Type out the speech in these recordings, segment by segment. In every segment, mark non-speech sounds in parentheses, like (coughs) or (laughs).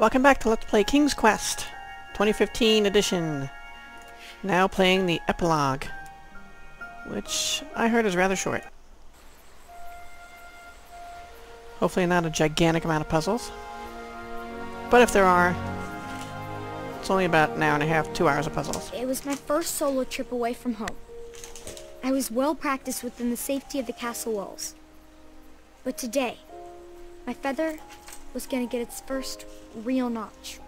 Welcome back to Let's Play King's Quest 2015 edition. Now playing the epilogue, which I heard is rather short. Hopefully not a gigantic amount of puzzles. But if there are, it's only about an hour and a half, two hours of puzzles. It was my first solo trip away from home. I was well practiced within the safety of the castle walls. But today, my feather was going to get its first real notch.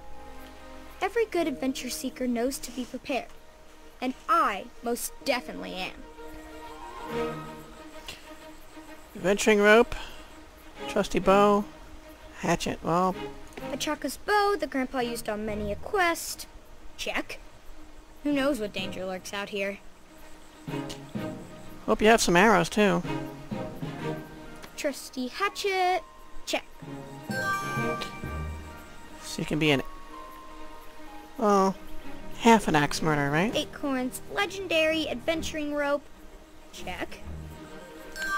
Every good adventure seeker knows to be prepared, and I most definitely am. Adventuring rope, trusty bow, hatchet. Well, Achaka's bow that Grandpa used on many a quest. Check. Who knows what danger lurks out here? hope you have some arrows too. Trusty hatchet. Check. So you can be an... Well, half an axe murderer, right? Acorn's legendary adventuring rope. Check.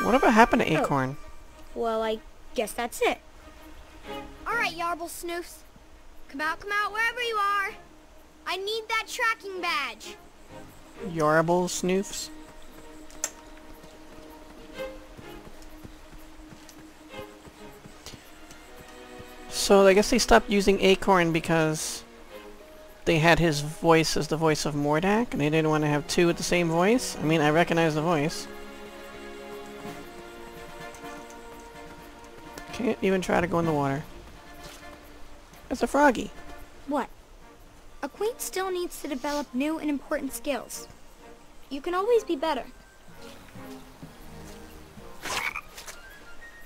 Whatever happened to Oh. Acorn? Well, I guess that's it. All right, Yarble Snoofs. Come out, come out, wherever you are. I need that tracking badge. Yarble snoofs? So I guess they stopped using Acorn because they had his voice as the voice of Mordak, and they didn't want to have two with the same voice. I mean, I recognize the voice. Can't even try to go in the water. It's a froggy. What? A queen still needs to develop new and important skills. You can always be better.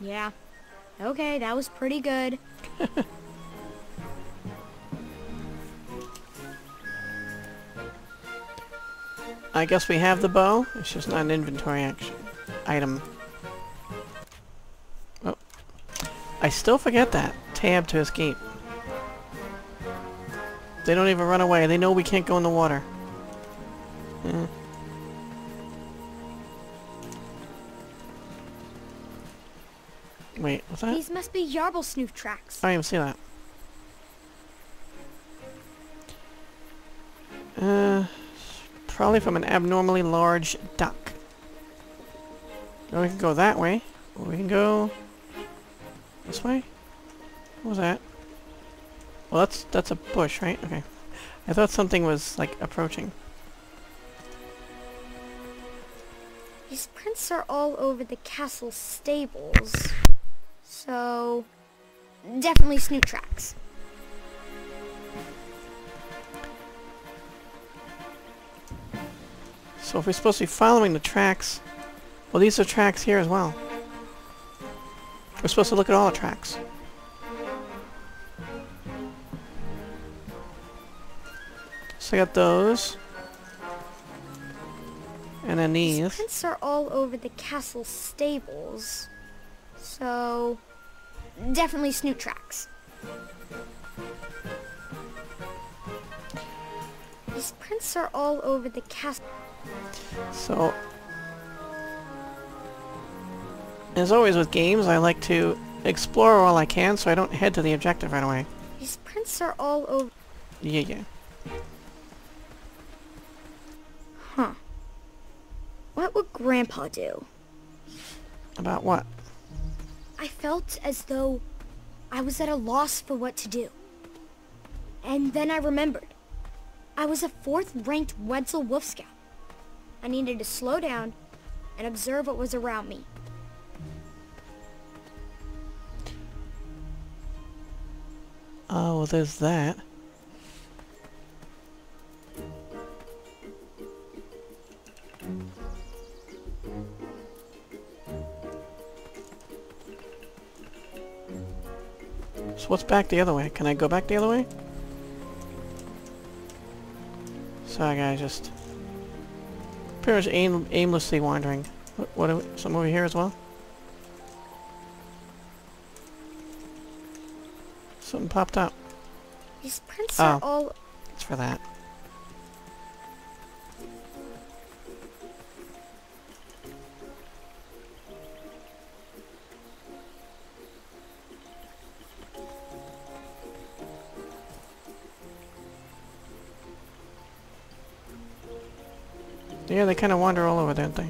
Yeah. Okay, that was pretty good. I guess we have the bow. It's just not an inventory action item. Oh. I still forget that. Tab to escape. They don't even run away. They know we can't go in the water. Eh. Be Yarble Snoof tracks. I didn't even see that. Uh, probably from an abnormally large duck. Or we can go that way. Or we can go this way. What was that? Well, that's that's a bush, right? Okay. I thought something was like approaching. These prints are all over the castle stables. So, definitely Snute tracks. So if we're supposed to be following the tracks, well, these are tracks here as well. We're supposed to look at all the tracks. So I got those. And then These these. prints are all over the castle stables. So, definitely Snute tracks. These prints are all over the castle. So, as always with games, I like to explore all I can so I don't head to the objective right away. These prints are all over. Yeah, yeah. Huh. What would Grandpa do? About what? I felt as though I was at a loss for what to do. And then I remembered. I was a fourth-ranked Wetzel Wolf Scout. I needed to slow down and observe what was around me. Oh, well, there's that. So what's back the other way? Can I go back the other way? Sorry guys, just pretty much aim aimlessly wandering. What, what are we, some over here as well? Something popped up. These prints are Oh. all... It's for that. Kind of wander all over, don't they?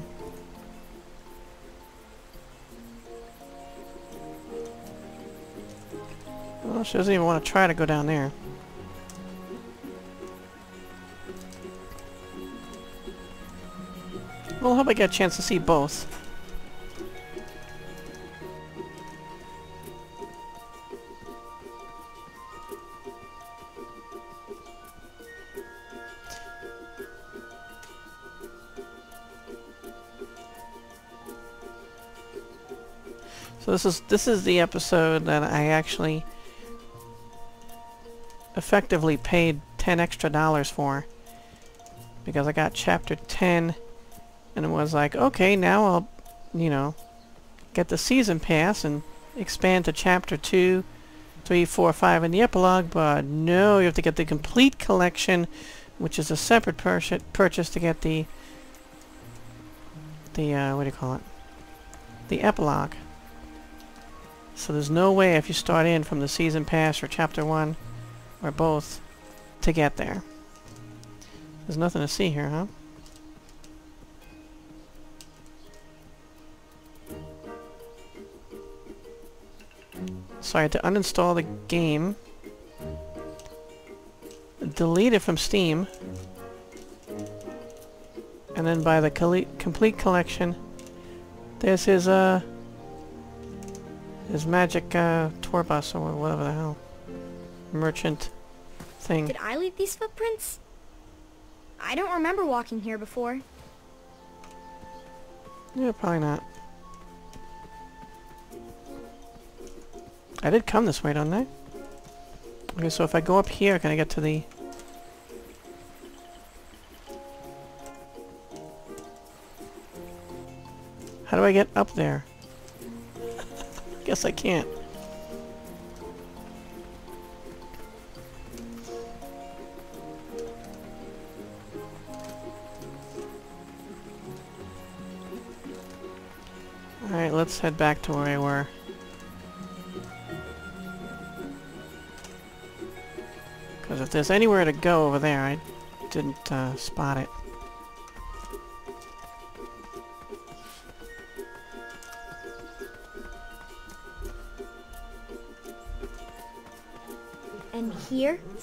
Well, she doesn't even want to try to go down there. Well, I hope I get a chance to see both. This is this is the episode that I actually effectively paid 10 extra dollars for. Because I got chapter 10 and it was like okay now I'll you know get the season pass and expand to chapter 2 3 4 5 in the epilogue but no you have to get the complete collection which is a separate pur purchase to get the the uh, what do you call it? The epilogue so there's no way if you start in from the season pass or chapter 1 or both to get there. There's nothing to see here, huh? So I had to uninstall the game, delete it from Steam, and then buy the complete collection. There's his, uh, his magic, uh, tour bus or whatever the hell merchant thing. Did I leave these footprints? I don't remember walking here before. Yeah, probably not. I did come this way, didn't I? Okay, so if I go up here, can I get to the... How do I get up there? Guess I can't. Alright, let's head back to where we were. Because if there's anywhere to go over there, I didn't uh, spot it.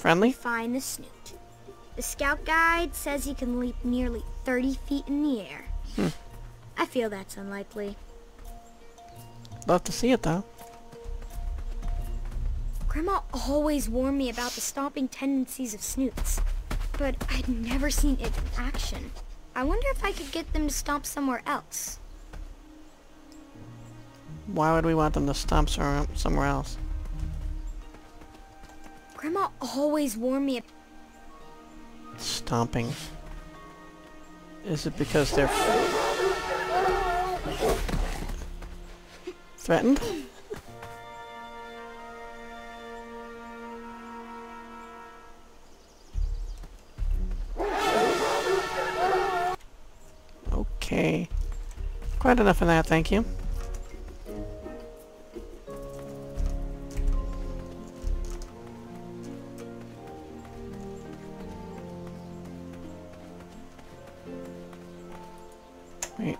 Friendly, find the snute. The scout guide says he can leap nearly 30 feet in the air. Hmm. I feel that's unlikely. Love to see it, though. Grandma always warned me about the stomping tendencies of snutes, but I'd never seen it in action. I wonder if I could get them to stomp somewhere else. Why would we want them to stomp somewhere else? Grandma always warned me... Stomping. Is it because they're... Threatened? okay. Quite enough of that, thank you. Wait.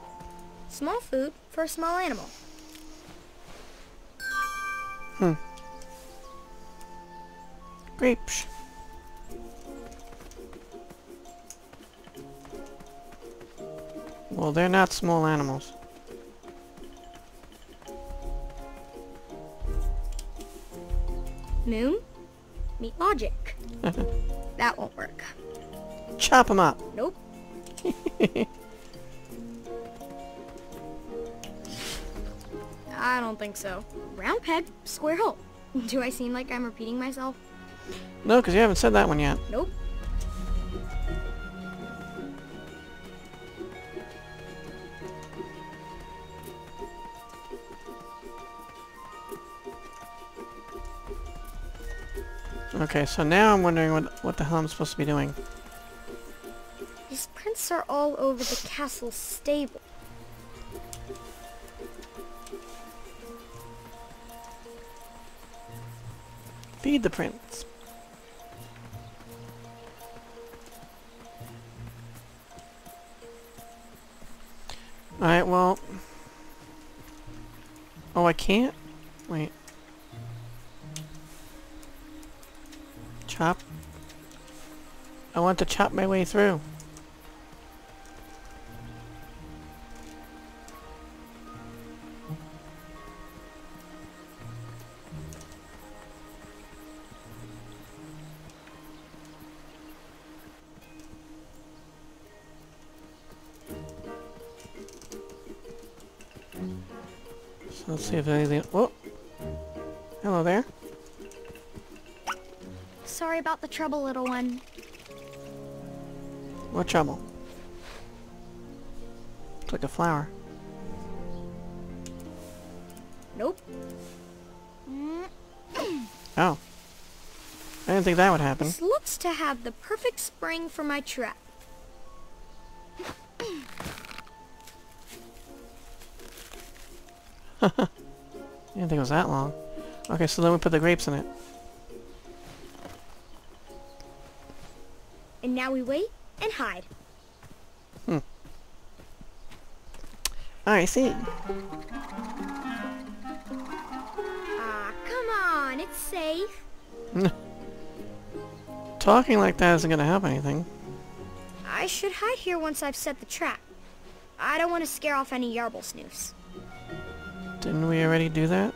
Small food for a small animal. Hmm. Grapes. Well, they're not small animals. Moon? Meet logic. (laughs) that won't work. Chop them up. Nope. (laughs) I don't think so. Round peg, square hole. Do I seem like I'm repeating myself? No, because you haven't said that one yet. Nope. Okay, so now I'm wondering what, what the hell I'm supposed to be doing. These prints are all over the castle stable. Feed the prince. Alright, well... Oh, I can't? Wait. Chop? I want to chop my way through. So let's see if anything... Whoa! Hello there. Sorry about the trouble, little one. What trouble? It's like a flower. Nope. Oh. I didn't think that would happen. This looks to have the perfect spring for my trap. (laughs) I didn't think it was that long. Okay, so then we put the grapes in it. And now we wait and hide. Hmm. I see. Ah, come on, it's safe. (laughs) Talking like that isn't gonna help anything. I should hide here once I've set the trap. I don't want to scare off any Yarble snoofs. Didn't we already do that?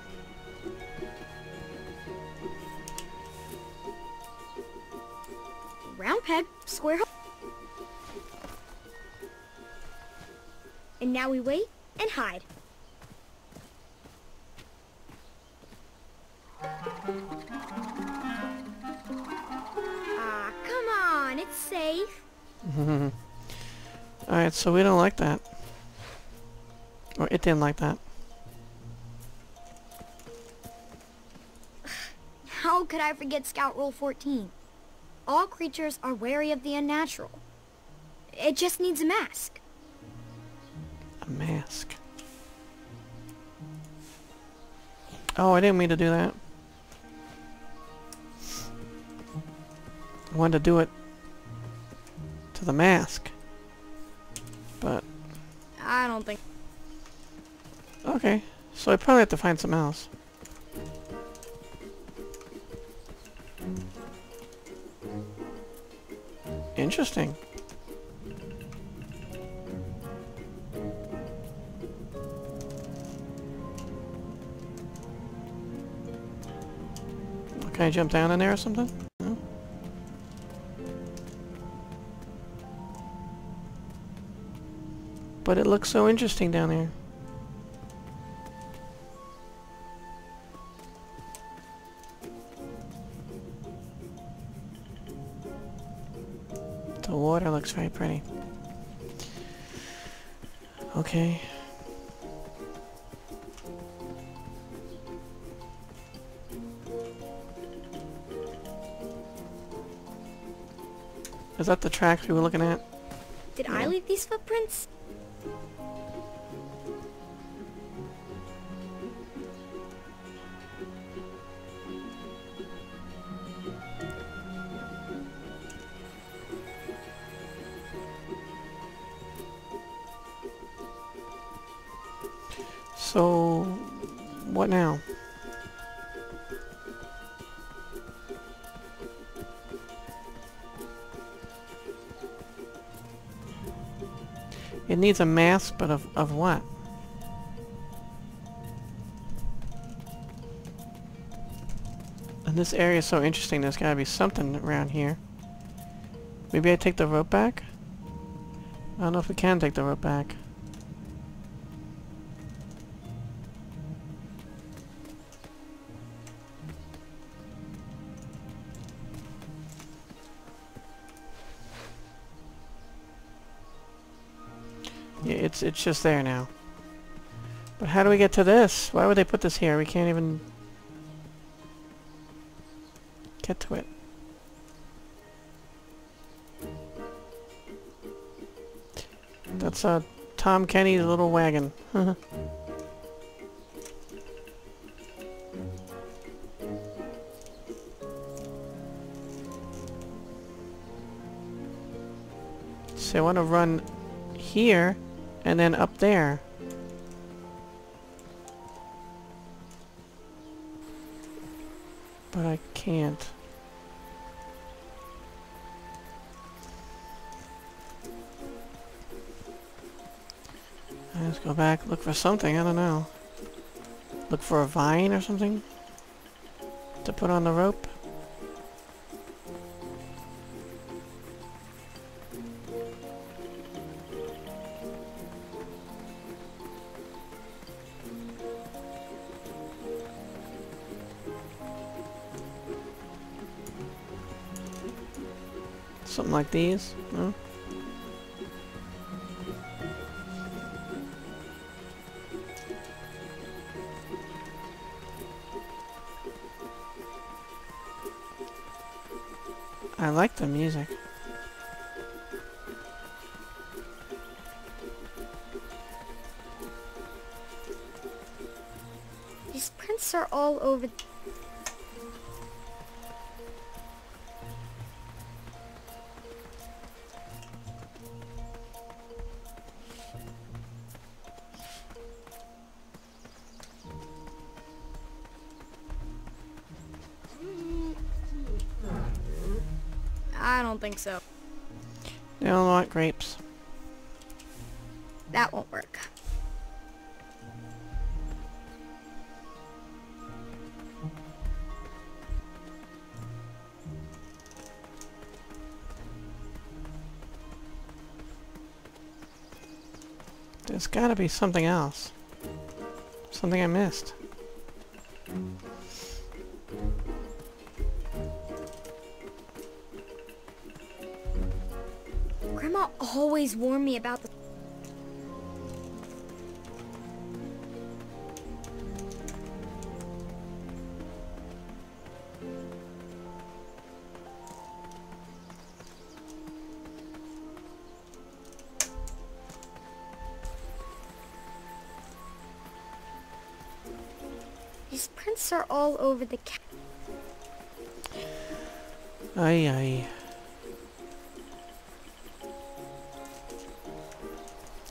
Round peg, square hole. And now we wait and hide. Ah, come on, it's safe. (laughs) Alright, so we don't like that. Or it didn't like that. How could I forget Scout Rule 14? All creatures are wary of the unnatural. It just needs a mask. A mask. Oh, I didn't mean to do that. I wanted to do it to the mask. But, I don't think... okay. So I probably have to find something else. Interesting. Can I jump down in there or something? No? But it looks so interesting down there. Looks very pretty. Okay. Is that the tracks we were looking at? Did I leave these footprints? Needs a mask, but of, of what? And this area is so interesting, there's gotta be something around here. Maybe I take the rope back? I don't know if we can take the rope back. It's just there now. But how do we get to this? Why would they put this here? We can't even get to it. That's uh, Tom Kenny's little wagon. so I want to run here And then up there. But I can't. Let's go back, look for something, I don't know. Look for a vine or something? To put on the rope? Like these? No? I like the music. These prints are all over. Think so. They don't want grapes. That won't work. There's gotta be something else. Something I missed. Grandma always warned me about the. These prints are all over the ca- Ay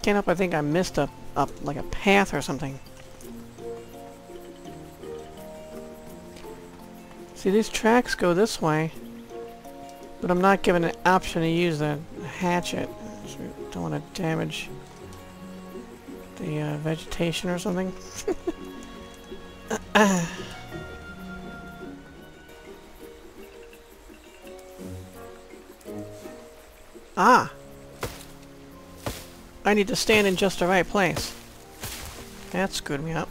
Can't help I think I missed a, up like a path or something. See, these tracks go this way, but I'm not given an option to use the hatchet. So don't want to damage the uh, vegetation or something. (coughs) ah! I need to stand in just the right place. That screwed me up.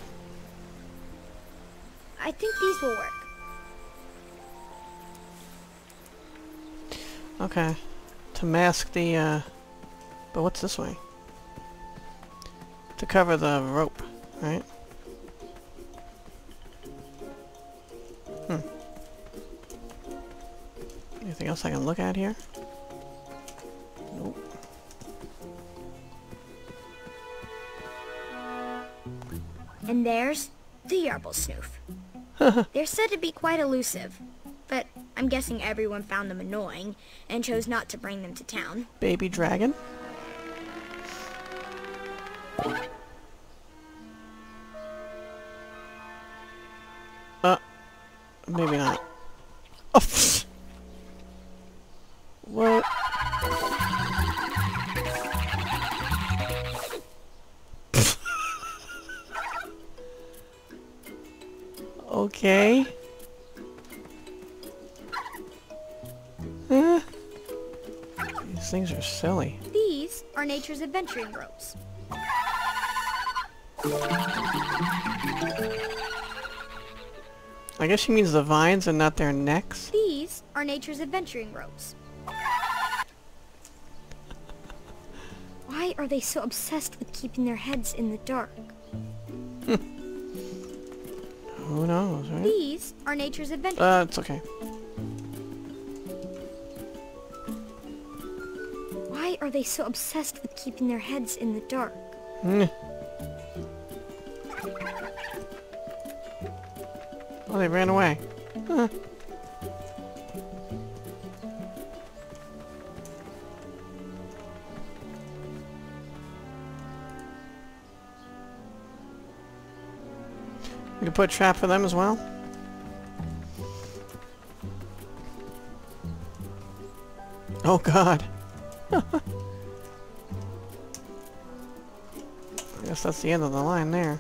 I think these will work. Okay. To mask the, uh... But what's this way? To cover the rope, right? Hmm. Anything else I can look at here? And there's the Yarble Snoof. (laughs) They're said to be quite elusive, but I'm guessing everyone found them annoying and chose not to bring them to town. Baby dragon? Uh, maybe not. Silly. These are nature's adventuring ropes. I guess she means the vines and not their necks. These are nature's adventuring ropes. Why are they so obsessed with keeping their heads in the dark? (laughs) Who knows, right? These are nature's adventure. Uh, it's okay. are they so obsessed with keeping their heads in the dark? Mm. Oh, they ran away. Huh. We could put a trap for them as well. Oh god. (laughs) I guess that's the end of the line there.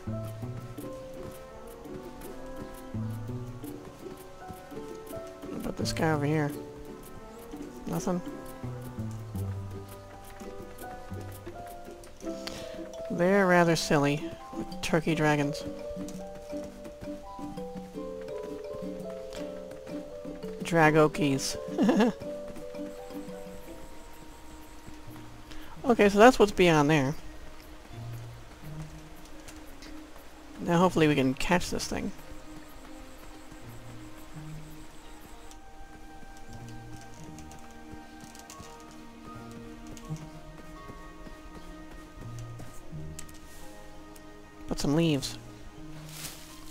What about this guy over here? Nothing? They're rather silly. Turkey dragons. Dragokies. (laughs) okay, so that's what's beyond there. Now hopefully we can catch this thing. Put some leaves.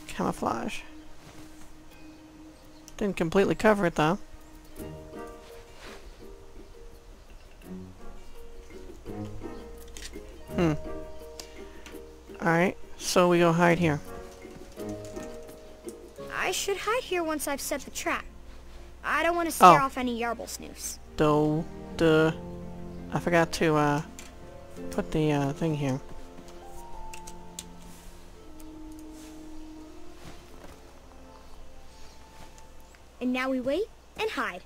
Camouflage. Didn't completely cover it though. So we go hide here. I should hide here once I've set the trap. I don't want to scare Oh. off any yarble snoofs. Do, duh. I forgot to, uh, put the, uh, thing here. And now we wait and hide.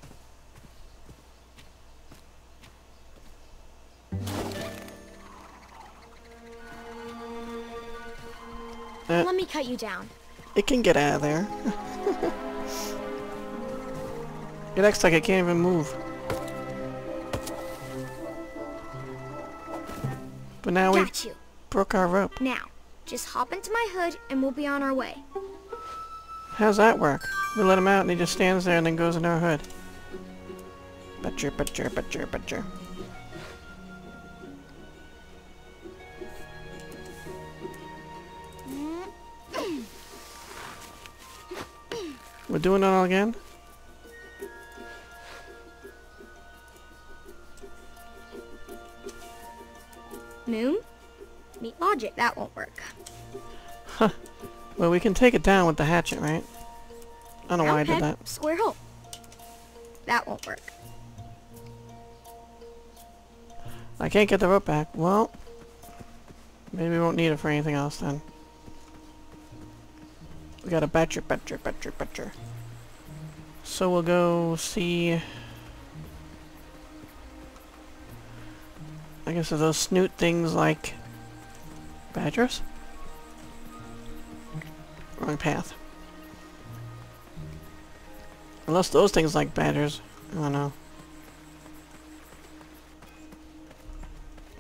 Uh, Let me cut you down. it can get out of there. (laughs) it acts like it can't even move. But now we broke our rope. Now, just hop into my hood and we'll be on our way. How's that work? We let him out and he just stands there and then goes in our hood. Butcher, butcher, butcher, butcher. We're doing it all again? Moon? Meet logic. That won't work. Huh. Well, we can take it down with the hatchet, right? I don't know why I did that. Square hole. That won't work. I can't get the rope back. Well, maybe we won't need it for anything else then. Got a batcher, batcher, batcher, batcher. So we'll go see... I guess are those snute things like... Badgers? Wrong path. Unless those things like badgers. I don't know.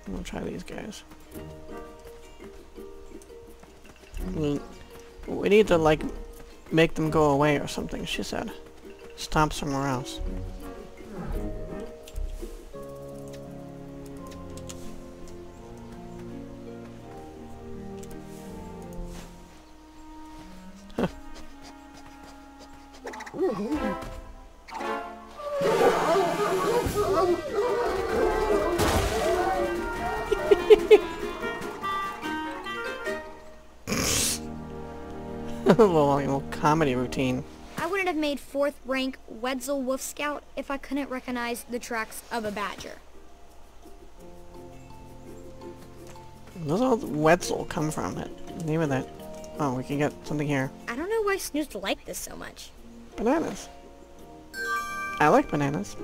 I'm gonna try these guys. We, we need to, like, make them go away or something, she said. Stomp somewhere else. Comedy routine. I wouldn't have made fourth rank Wetzel Wolf Scout if I couldn't recognize the tracks of a badger. Where's all Wetzel come from? That name of that. Oh, we can get something here. I don't know why Snooze like this so much. Bananas. I like bananas.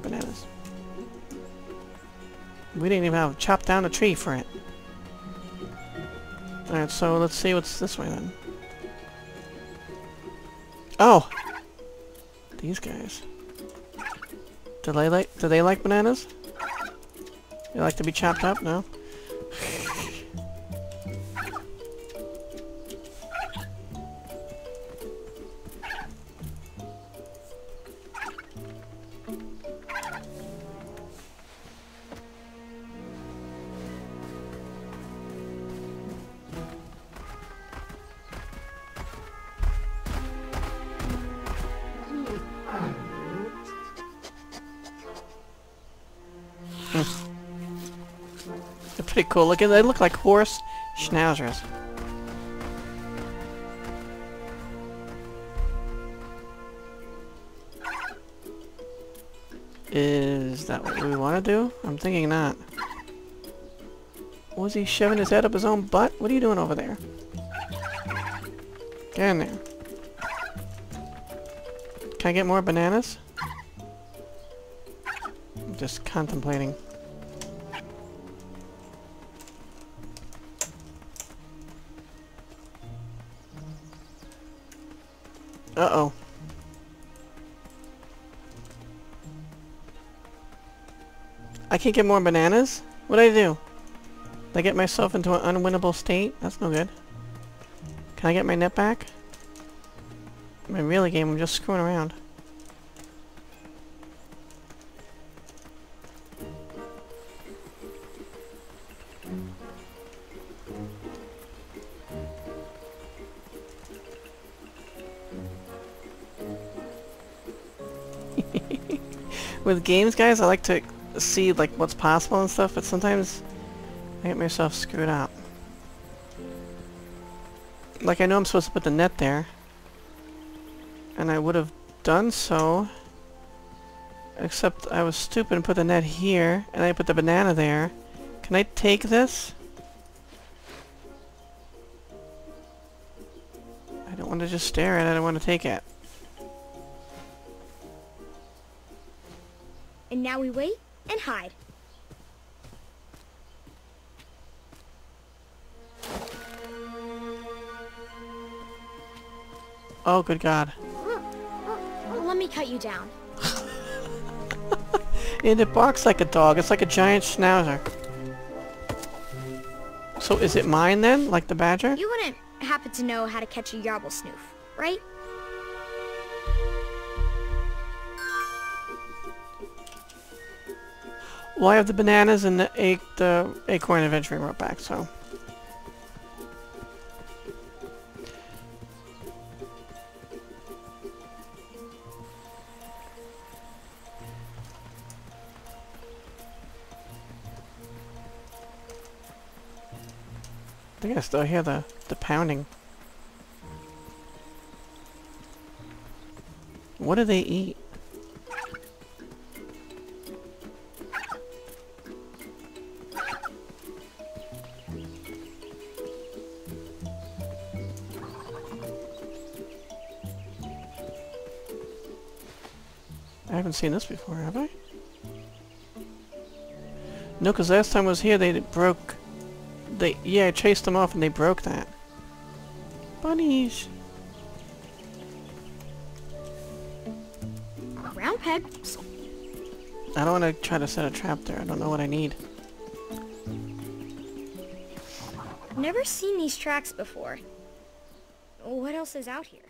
Bananas. We didn't even have chopped down a tree for it. Alright, so let's see what's this way then. Oh! These guys. Do they like do they like bananas? They like to be chopped up? No? pretty cool looking. They look like horse schnauzers. Is that what we want to do? I'm thinking not. Was he shoving his head up his own butt? What are you doing over there? Get in there. Can I get more bananas? I'm just contemplating. Uh-oh. I can't get more bananas? What do I do? Did I get myself into an unwinnable state? That's no good. Can I get my net back? My really game, I'm just screwing around. With games, guys, I like to see like what's possible and stuff, but sometimes I get myself screwed up. Like I know I'm supposed to put the net there. And I would have done so. Except I was stupid and put the net here, and I put the banana there. Can I take this? I don't want to just stare at it, I don't want to take it. And now we wait and hide. Oh, good God. Let me cut you down. (laughs) And it barks like a dog. It's like a giant schnauzer. So is it mine then, like the badger? You wouldn't happen to know how to catch a yarble snoof, right? Well, I have the bananas and the, the acorn adventuring rope back, so... I think I still hear the, the pounding. What do they eat? Haven't seen this before, have I? No, because last time I was here, they broke... They Yeah, I chased them off and they broke that. Bunnies! Round pegs. I don't want to try to set a trap there. I don't know what I need. Never seen these tracks before. What else is out here?